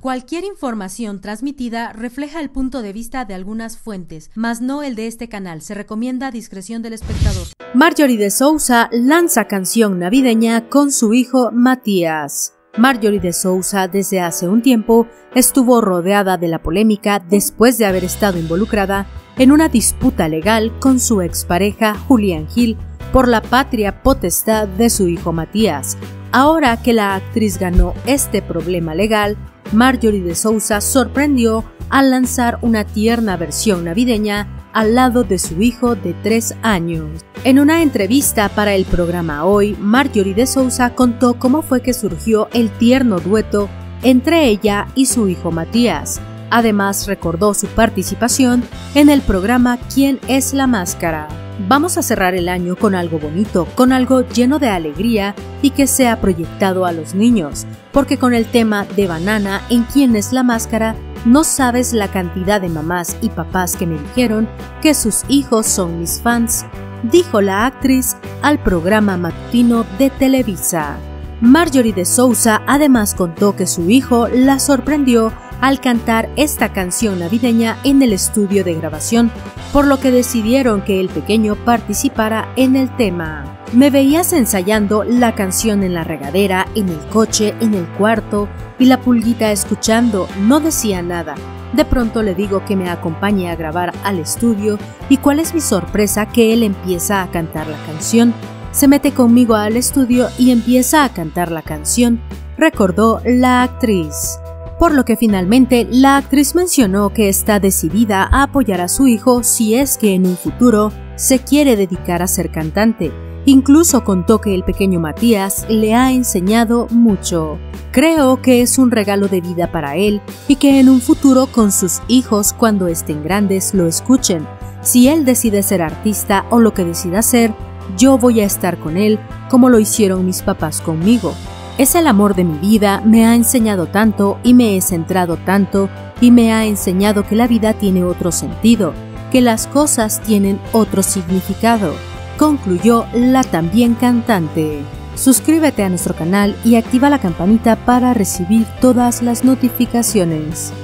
Cualquier información transmitida refleja el punto de vista de algunas fuentes, mas no el de este canal. Se recomienda discreción del espectador. Marjorie de Sousa lanza canción navideña con su hijo Matías. Marjorie de Sousa desde hace un tiempo estuvo rodeada de la polémica después de haber estado involucrada en una disputa legal con su expareja Julián Gil por la patria potestad de su hijo Matías. Ahora que la actriz ganó este problema legal, Marjorie de Sousa sorprendió al lanzar una tierna versión navideña al lado de su hijo de tres años. En una entrevista para el programa Hoy, Marjorie de Sousa contó cómo fue que surgió el tierno dueto entre ella y su hijo Matías. Además, recordó su participación en el programa ¿Quién es la máscara? Vamos a cerrar el año con algo bonito, con algo lleno de alegría y que sea proyectado a los niños, porque con el tema de banana en quién es la máscara, no sabes la cantidad de mamás y papás que me dijeron que sus hijos son mis fans, dijo la actriz al programa matutino de Televisa. Marjorie de Sousa además contó que su hijo la sorprendió al cantar esta canción navideña en el estudio de grabación, por lo que decidieron que el pequeño participara en el tema. Me veías ensayando la canción en la regadera, en el coche, en el cuarto, y la pulguita escuchando, no decía nada. De pronto le digo que me acompañe a grabar al estudio y cuál es mi sorpresa que él empieza a cantar la canción. Se mete conmigo al estudio y empieza a cantar la canción, recordó la actriz por lo que finalmente la actriz mencionó que está decidida a apoyar a su hijo si es que en un futuro se quiere dedicar a ser cantante. Incluso contó que el pequeño Matías le ha enseñado mucho. Creo que es un regalo de vida para él y que en un futuro con sus hijos cuando estén grandes lo escuchen. Si él decide ser artista o lo que decida ser, yo voy a estar con él como lo hicieron mis papás conmigo. Es el amor de mi vida, me ha enseñado tanto y me he centrado tanto y me ha enseñado que la vida tiene otro sentido, que las cosas tienen otro significado, concluyó la también cantante. Suscríbete a nuestro canal y activa la campanita para recibir todas las notificaciones.